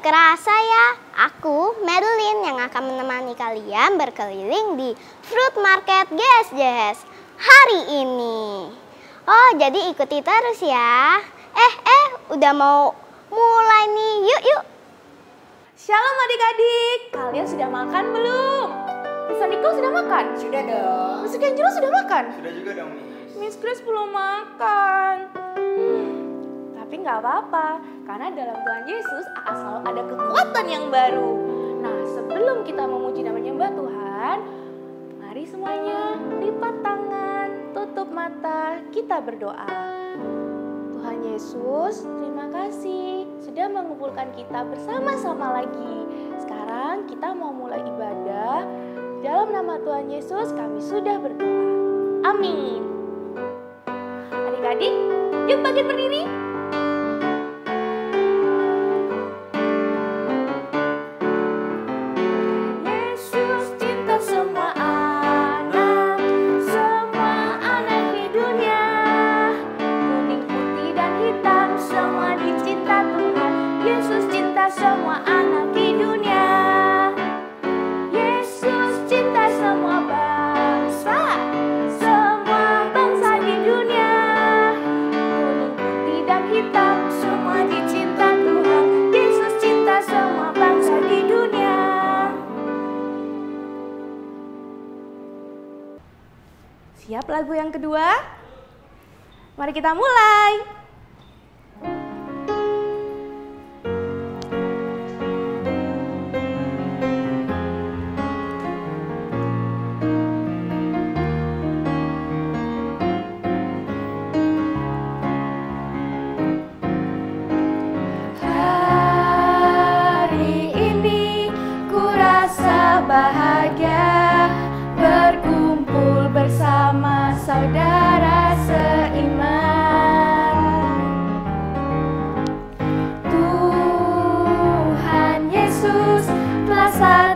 kerasa ya, aku Madeline yang akan menemani kalian berkeliling di Fruit Market GSJS hari ini. Oh, jadi ikuti terus ya. Eh, eh, udah mau mulai nih. Yuk, yuk. Shalom adik-adik, kalian sudah makan belum? Miss Niko sudah makan? Sudah dong. Miss Kenjuro sudah makan? Sudah juga dong, Miss. Miss Grace belum makan. Hmm, tapi nggak apa-apa, karena dalam Tuhan Yesus selalu ada kekuatan yang baru. Nah, sebelum kita memuji dan menyembah Tuhan, mari semuanya lipat tangan, tutup mata, kita berdoa. Tuhan Yesus, terima kasih sudah mengumpulkan kita bersama-sama lagi. Sekarang kita mau mulai ibadah. Dalam nama Tuhan Yesus kami sudah berdoa. Amin. Adik-adik, yuk bangkit berdiri. Yesus cinta semua anak di dunia. Yesus cinta semua bangsa, semua bangsa di dunia. Kuning, putih, dan hitam, semua dicinta Tuhan. Yesus cinta semua bangsa di dunia. Siap lagu yang kedua? Mari kita mulai. Telah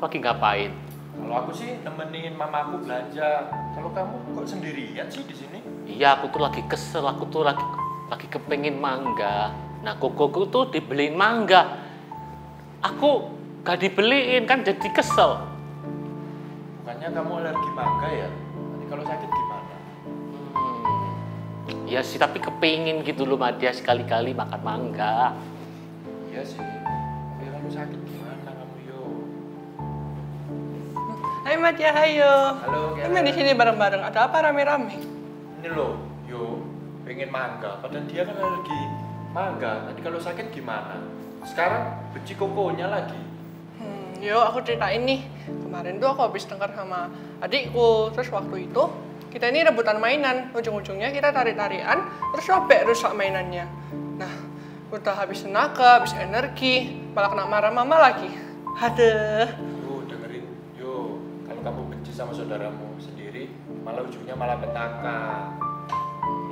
Lagi ngapain? Kalau aku sih nemenin mamaku belanja. Kalau kamu kok sendirian sih di sini? Iya, aku tuh lagi kesel. Aku tuh lagi lagi kepengen mangga. Nah, kokoku tuh dibeliin mangga. Aku gak dibeliin kan jadi kesel. Bukannya kamu alergi mangga ya? Nanti kalau sakit gimana? Hmm. Iya sih, tapi kepingin gitu loh Madia sekali-kali makan mangga. Iya sih. Tapi kalau sakit gimana Hai Matya, ayo. Halo, Karen. Kami di sini bareng-bareng. Ada apa rame-rame? Ini loh, yo pengen mangga. Padahal dia kan alergi mangga. Nanti kalau sakit gimana? Sekarang benci kokonya lagi. Hmm, yo aku ceritain nih. Kemarin tuh aku habis dengar sama adikku. Terus waktu itu kita ini rebutan mainan. Ujung-ujungnya kita tarik-tarian. Terus robek rusak mainannya. Nah, udah habis tenaga, habis energi. Malah kena marah mama lagi. Aduh. Sama saudaramu sendiri, malah ujungnya malah petaka.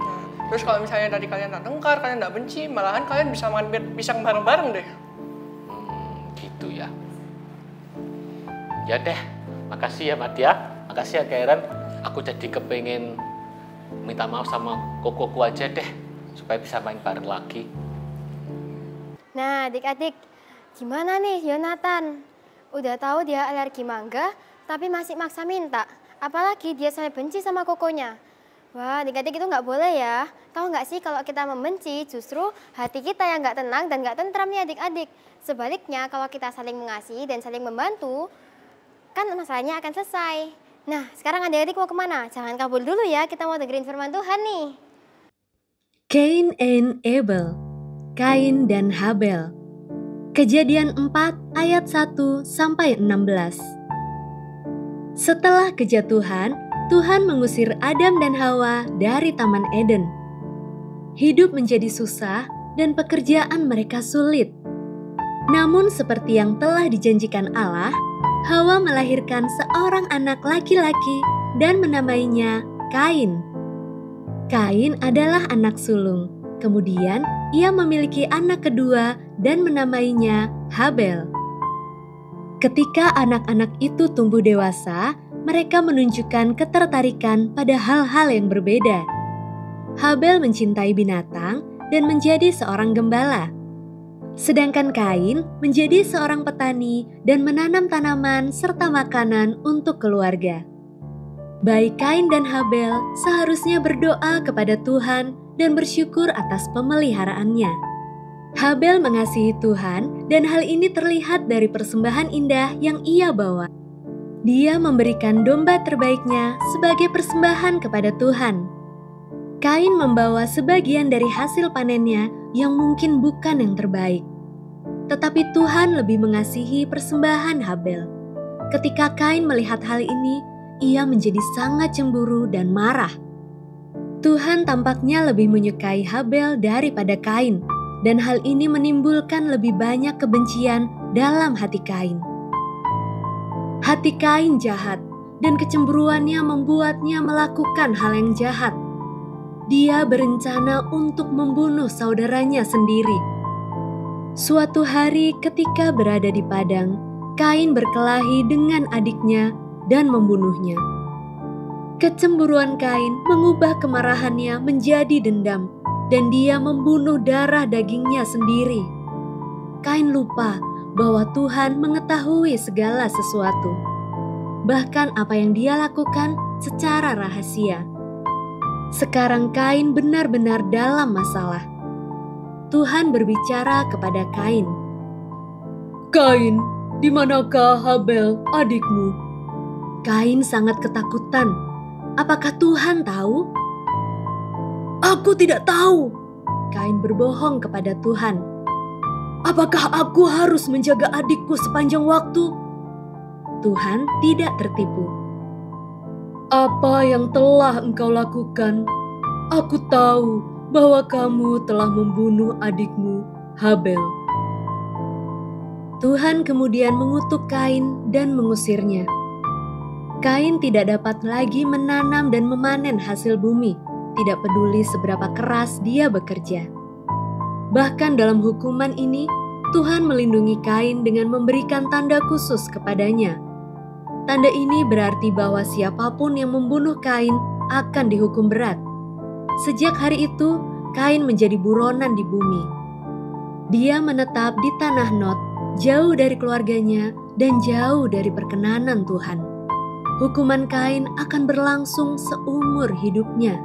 Nah, terus kalau misalnya tadi kalian tak tengkar, kalian tak benci, malahan kalian bisa makan pisang bareng-bareng deh. Hmm, gitu ya. Ya deh, makasih ya Madia. Makasih ya Karen. Aku jadi kepengen minta maaf sama kokoku aja deh. Supaya bisa main bareng lagi. Nah, adik-adik, gimana nih Yonatan? Udah tahu dia alergi mangga, tapi masih maksa minta. Apalagi dia sampai benci sama kokonya. Wah, adik-adik itu nggak boleh ya. Tahu nggak sih kalau kita membenci, justru hati kita yang nggak tenang dan nggak tentram nih adik-adik. Sebaliknya, kalau kita saling mengasihi dan saling membantu, kan masalahnya akan selesai. Nah, sekarang adik-adik mau ke mana? Jangan kabur dulu ya, kita mau dengerin firman Tuhan nih. Cain and Abel, Kain dan Habel. Kejadian 4 ayat 1 sampai 16. Setelah kejatuhan, Tuhan mengusir Adam dan Hawa dari Taman Eden. Hidup menjadi susah dan pekerjaan mereka sulit. Namun seperti yang telah dijanjikan Allah, Hawa melahirkan seorang anak laki-laki dan menamainya Kain. Kain adalah anak sulung. Kemudian ia memiliki anak kedua dan menamainya Habel. Ketika anak-anak itu tumbuh dewasa, mereka menunjukkan ketertarikan pada hal-hal yang berbeda. Habel mencintai binatang dan menjadi seorang gembala. Sedangkan Kain menjadi seorang petani dan menanam tanaman serta makanan untuk keluarga. Baik Kain dan Habel seharusnya berdoa kepada Tuhan dan bersyukur atas pemeliharaannya. Habel mengasihi Tuhan dan hal ini terlihat dari persembahan indah yang ia bawa. Dia memberikan domba terbaiknya sebagai persembahan kepada Tuhan. Kain membawa sebagian dari hasil panennya yang mungkin bukan yang terbaik. Tetapi Tuhan lebih mengasihi persembahan Habel. Ketika Kain melihat hal ini, ia menjadi sangat cemburu dan marah. Tuhan tampaknya lebih menyukai Habel daripada Kain, dan hal ini menimbulkan lebih banyak kebencian dalam hati Kain. Hati Kain jahat, dan kecemburuannya membuatnya melakukan hal yang jahat. Dia berencana untuk membunuh saudaranya sendiri. Suatu hari, ketika berada di padang, Kain berkelahi dengan adiknya dan membunuhnya. Kecemburuan Kain mengubah kemarahannya menjadi dendam, dan dia membunuh darah dagingnya sendiri. Kain lupa bahwa Tuhan mengetahui segala sesuatu, bahkan apa yang dia lakukan secara rahasia. Sekarang Kain benar-benar dalam masalah. Tuhan berbicara kepada Kain. Kain, di manakah Habel adikmu? Kain sangat ketakutan. Apakah Tuhan tahu? Aku tidak tahu. Kain berbohong kepada Tuhan. Apakah aku harus menjaga adikku sepanjang waktu? Tuhan tidak tertipu. Apa yang telah engkau lakukan? Aku tahu bahwa kamu telah membunuh adikmu, Habel. Tuhan kemudian mengutuk Kain dan mengusirnya. Kain tidak dapat lagi menanam dan memanen hasil bumi, tidak peduli seberapa keras dia bekerja. Bahkan dalam hukuman ini, Tuhan melindungi Kain dengan memberikan tanda khusus kepadanya. Tanda ini berarti bahwa siapa pun yang membunuh Kain akan dihukum berat. Sejak hari itu, Kain menjadi buronan di bumi. Dia menetap di tanah Not, jauh dari keluarganya dan jauh dari perkenanan Tuhan. Hukuman Kain akan berlangsung seumur hidupnya.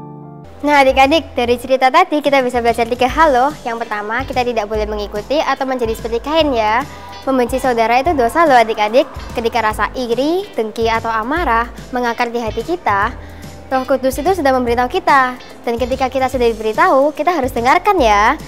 Nah adik-adik, dari cerita tadi kita bisa belajar tiga hal loh. Yang pertama, kita tidak boleh mengikuti atau menjadi seperti kain ya. Membenci saudara itu dosa loh adik-adik. Ketika rasa iri, dengki, atau amarah mengakar di hati kita, Roh Kudus itu sudah memberitahu kita. Dan ketika kita sudah diberitahu, kita harus dengarkan ya.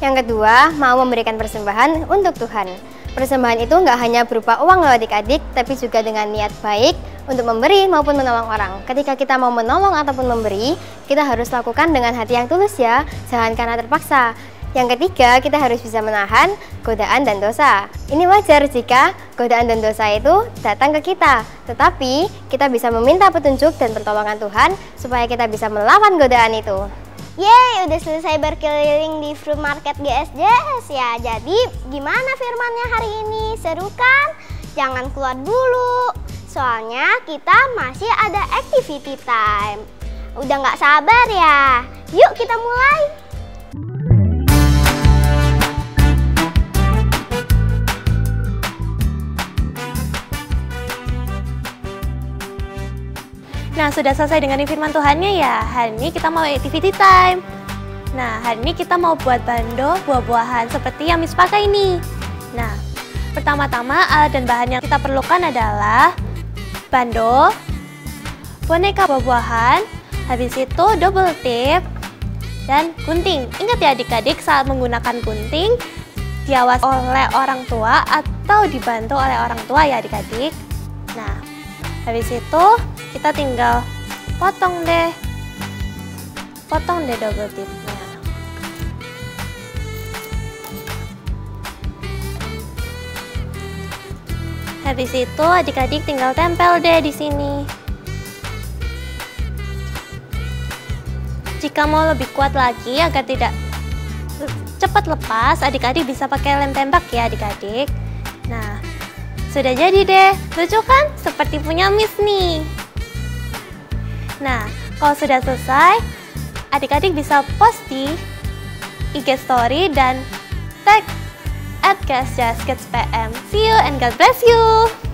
Yang kedua, mau memberikan persembahan untuk Tuhan. Persembahan itu nggak hanya berupa uang loh adik-adik, tapi juga dengan niat baik untuk memberi maupun menolong orang. Ketika kita mau menolong ataupun memberi, kita harus lakukan dengan hati yang tulus ya, jangan karena terpaksa. Yang ketiga, kita harus bisa menahan godaan dan dosa. Ini wajar jika godaan dan dosa itu datang ke kita. Tetapi, kita bisa meminta petunjuk dan pertolongan Tuhan supaya kita bisa melawan godaan itu. Yeay, udah selesai berkeliling di Fruit Market GSJS ya. Jadi, gimana firmannya hari ini? Seru kan? Jangan keluar dulu. Soalnya kita masih ada activity time. Udah nggak sabar ya? Yuk kita mulai. Nah, sudah selesai dengan firman Tuhannya ya. Hari ini kita mau activity time. Nah, hari ini kita mau buat bando buah-buahan seperti yang Miss pakai ini. Nah, pertama-tama alat dan bahan yang kita perlukan adalah bando, boneka buah-buahan, habis itu double tip, dan gunting. Ingat ya adik-adik saat menggunakan gunting, diawasi oleh orang tua atau dibantu oleh orang tua ya adik-adik. Nah, habis itu kita tinggal potong deh potong deh double tipnya habis itu adik-adik tinggal tempel deh di sini jika mau lebih kuat lagi agar tidak cepat lepas adik-adik bisa pakai lem tembak ya adik-adik nah sudah jadi deh, lucu kan? Seperti punya Miss nih. Nah, kalau sudah selesai, adik-adik bisa post di IG story dan tag at PM. See you and God bless you!